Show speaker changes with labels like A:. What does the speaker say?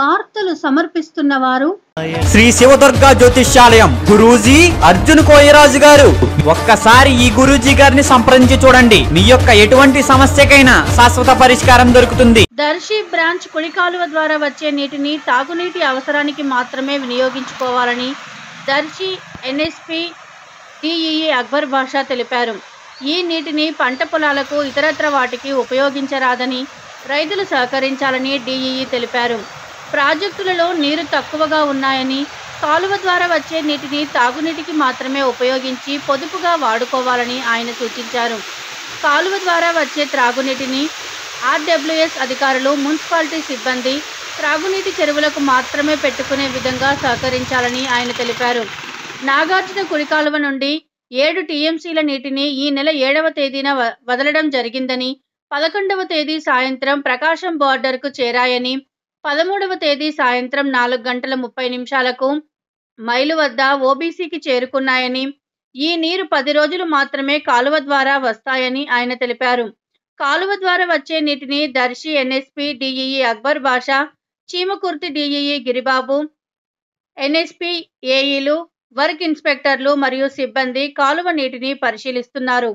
A: వార్తలు సమర్పిస్తున్న వారు
B: శ్రీ శివదుర్గ జ్యోతిష్యాలయం గురూజీ అర్జున్ కోయరాజు గారు. ఒక్కసారి ఈ గురూజీ గారిని సంప్రదించి చూడండి. మీ యొక్క ఎటువంటి సమస్యకైనా శాశ్వత పరిష్కారం దొరుకుతుంది.
A: దర్శి బ్రాంచ్ కుడి కాలువ ద్వారా వచ్చే నీటిని తాగునీటి అవసరానికి మాత్రమే వినియోగించుకోవాలని దర్శి ఎన్ఎస్పి టిఈఈ అక్బర్ బాషా తెలిపారు. ఈ నీటిని పంట పొలాలకు ఇతరత్ర వాటికి ఉపయోగించరాదని రైతులు సహకరించాలని డిఈఈ తెలిపారు. ప్రాజెక్టులలో నీరు తక్కువగా ఉన్నాయని కాలువ ద్వారా వచ్చే నీటిని తాగునీటికి మాత్రమే ఉపయోగించి పొదుపుగా వాడుకోవాలని ఆయన సూచించారు. కాలువ ద్వారా వచ్చే త్రాగునీటిని ఆర్డబ్ల్యూఎస్ అధికారులు మున్సిపాలిటీ సిబ్బంది త్రాగునీటి చెరువులకు మాత్రమే పెట్టుకునే విధంగా సహకరించాలని ఆయన తెలిపారు. నాగార్జున కుడి కాలువ నుండి ఏడు టీఎంసీల నీటిని ఈ నెల ఏడవ తేదీన వదలడం జరిగిందని పదకొండవ తేదీ సాయంత్రం ప్రకాశం బార్డర్కు చేరాయని పదమూడవ తేదీ సాయంత్రం నాలుగు గంటల ముప్పై నిమిషాలకు మైలు వద్ద ఓబీసీకి చేరుకున్నాయని ఈ నీరు పది రోజులు మాత్రమే కాలువ ద్వారా వస్తాయని ఆయన తెలిపారు. కాలువ ద్వారా వచ్చే నీటిని Darsi NSP DEE Akbar Basha Chimakurthi DEE Giribabu NSP ఏఈలు work ఇన్స్పెక్టర్లు మరియు సిబ్బంది కాలువ నీటిని పరిశీలిస్తున్నారు.